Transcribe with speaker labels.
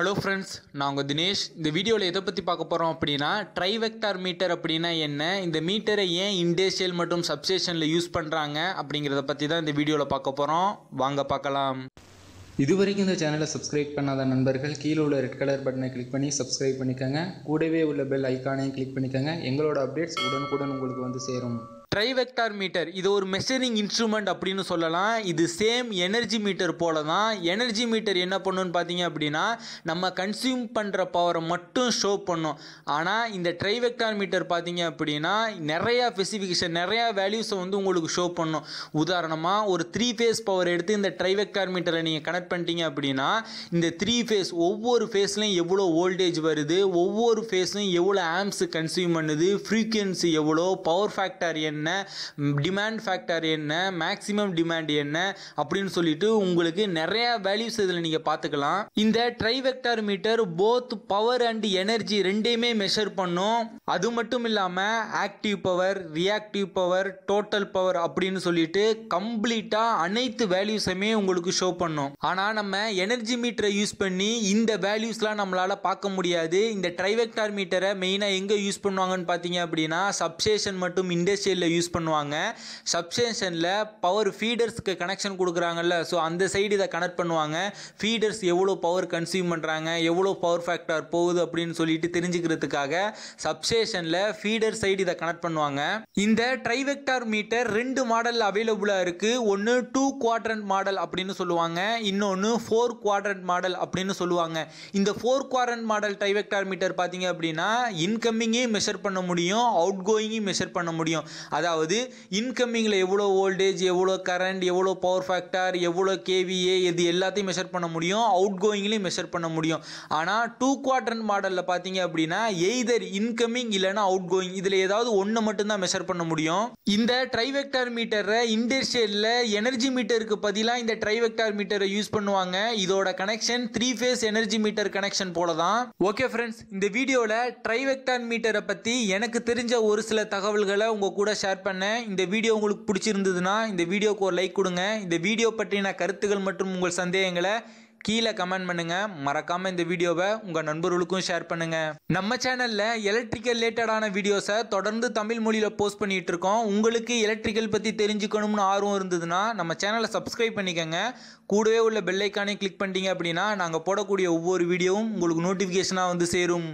Speaker 1: Hello friends நான் உங்கள் தினேஷ். இந்த வீடியோவில் எதை பற்றி பார்க்க போகிறோம் அப்படின்னா ட்ரைவெக்டார் மீட்டர் அப்படின்னா என்ன? இந்த மீட்டரை ஏன் இண்டஸ்ட்ரியல் மற்றும் சப்ஸ்டேஷனில் யூஸ் பண்ணுறாங்க அப்படிங்கிறத பற்றி தான் இந்த வீடியோவில் பார்க்க போகிறோம் வாங்க பார்க்கலாம்.
Speaker 2: இதுவரைக்கும் இந்த சேனலை சப்ஸ்கிரைப் பண்ணாத நண்பர்கள் கீழே உள்ள ரெட் கலர் பட்டனை கிளிக் பண்ணி சப்ஸ்கிரைப் பண்ணிக்கோங்க. கூடவே உள்ள பெல் ஐக்கானையும் கிளிக் பண்ணிக்கோங்க. எங்களோட அப்டேட்ஸ் உடனுக்குடன் உங்களுக்கு வந்து சேரும்.
Speaker 1: Trivector meter. இது ஒரு மெஷரிங் இன்ஸ்ட்ருமெண்ட் அப்படின்னு சொல்லலாம். இது சேம் எனர்ஜி மீட்டர் போல தான் எனர்ஜி மீட்டர் என்ன பண்ணுன்னு பார்த்தீங்க அப்படின்னா நம்ம கன்சியூம் பண்ணுற பவரை மட்டும் ஷோ பண்ணும். ஆனால் இந்த ட்ரைவெக்டார் மீட்டர் பார்த்தீங்க அப்படின்னா நிறையா ஸ்பெசிஃபிகேஷன் நிறையா வேல்யூஸை வந்து உங்களுக்கு ஷோ பண்ணும். உதாரணமாக ஒரு த்ரீ ஃபேஸ் பவர் எடுத்து இந்த ட்ரைவெக்டார் மீட்டரை நீங்கள் கனெக்ட் பண்ணிட்டீங்க அப்படின்னா இந்த த்ரீ ஃபேஸ் ஒவ்வொரு ஃபேஸ்லையும் எவ்வளோ வோல்டேஜ் வருது ஒவ்வொரு ஃபேஸும் எவ்வளோ ஆம்ஸ் கன்சியூம் பண்ணுது ஃப்ரீக்வன்சி எவ்வளோ பவர் ஃபேக்டர் என்ன டிமாண்ட் ஃபேக்டர் என்ன மேக்ஸிமம் டிமாண்ட் என்ன அப்படின்னு சொல்லிட்டு உங்களுக்கு நிறைய வேல்யூஸ் இதில் நீங்கள் பார்த்துக்கலாம். இந்த trivector meter both power and energy ரெண்டையுமே மெஷர் பண்ணும். அது மட்டும் இல்லாமல் active power reactive power total power அப்படின்னு சொல்லிட்டு கம்ப்ளீட்டாக அனைத்து வேல்யூஸுமே உங்களுக்கு ஷோ பண்ணும். ஆனால் நம்ம எனர்ஜி மீட்டரை யூஸ் பண்ணி இந்த வேல்யூஸ்லாம் நம்மளால் பார்க்க முடியாது. இந்த ட்ரைவெக்டார் மீட்டரை மெயினாக எங்கே யூஸ் பண்ணுவாங்கன்னு பார்த்தீங்க அப்படின்னா சப்ஸ்டேஷன் மற்றும் இண்டஸ்ட்ரியலில் யூஸ் பண்ணுவாங்க. சப்ஸ்டேஷனில் பவர் ஃபீடர்ஸ்க்கு கனெக்ஷன் கொடுக்குறாங்கல்ல ஸோ அந்த சைடு இதை கனெக்ட் பண்ணுவாங்க. ஃபீடர்ஸ் எவ்வளோ பவர் கன்சியூம் பண்ணுறாங்க எவ்வளோ பவர் ஃபேக்டர் போகுது அப்படின்னு சொல்லிட்டு தெரிஞ்சுக்கிறதுக்காக சப்ஸ்டேஷனில் ஃபீடர் சைடு இதை கனெக்ட் பண்ணுவாங்க. இந்த ட்ரைவெக்டார் மீட்டர் ரெண்டு மாடல் அவைலபிளாக இருக்குது ஒன்று டூ குவாட்ரண்ட் மாடல் அப்படின்னு சொல்லுவாங்க. இன்னொன்று ஃபோர் குவாட்ரண்ட் மாடல் அப்படின்னு சொல்லுவாங்க. இந்த four quadrant model trivector meter பார்த்தீங்க அப்படின்னா இன்கமிங்கையும் மெஷர் பண்ண முடியும் அவுட் கோயிங்கையும் மெஷர் பண்ண முடியும். அதாவது இன்கம்மிங்கில் எவ்வளோ வோல்டேஜ் எவ்வளோ கரண்ட் எவ்வளோ பவர் ஃபேக்டர் எவ்வளோ கேவிஏ இது எல்லாத்தையும் மெஷர் பண்ண முடியும். அவுட் கோயிங்லையும் மெஷர் பண்ண முடியும். ஆனால் டூ குவாட்ரன் மாடலில் பார்த்தீங்க அப்படின்னா எய்தர் இன்கமிங் இல்லைன்னா அவுட் கோயிங் இதில் ஏதாவது ஒன்று மட்டும்தான் மெஷர் பண்ண முடியும். இந்த ட்ரைவெக்டார் மீட்டரை இண்டஸ்ட்ரியலில் எனர்ஜி மீட்டருக்கு பதிலாக இந்த ட்ரைவெக்டார் மீட்டரை யூஸ் பண்ணுவாங்க. இதோட connection three phase energy meter connection போல தான் ஓகே ஃப்ரெண்ட்ஸ் இந்த வீடியோவில் ட்ரைவெக்டார் மீட்டரை பற்றி எனக்கு தெரிஞ்ச ஒரு சில தகவல்களை உங்கள் கூட ஷேர் ஷேர் பண்ணேன் இந்த வீடியோ உங்களுக்கு பிடிச்சிருந்ததுன்னா இந்த வீடியோக்கு ஒரு லைக் கொடுங்க. இந்த வீடியோ பற்றின கருத்துக்கள் மற்றும் உங்கள் சந்தேகங்களை கீழே கமெண்ட் பண்ணுங்கள் மறக்காமல் இந்த வீடியோவை உங்கள் நண்பர்களுக்கும் ஷேர் பண்ணுங்கள் நம்ம சேனலில் எலக்ட்ரிக்கல் ரிலேட்டடான வீடியோஸை தொடர்ந்து தமிழ் மொழியில் போஸ்ட் பண்ணிகிட்டு இருக்கோம். உங்களுக்கு எலக்ட்ரிக்கல் பற்றி தெரிஞ்சுக்கணும்னு ஆர்வம் இருந்ததுன்னா நம்ம சேனலை சப்ஸ்கிரைப் பண்ணிக்கோங்க. கூடவே உள்ள பெல்லைக்கானே கிளிக் பண்ணிட்டீங்க அப்படின்னா நாங்கள் போடக்கூடிய ஒவ்வொரு வீடியோவும் உங்களுக்கு நோட்டிஃபிகேஷனாக வந்து சேரும்.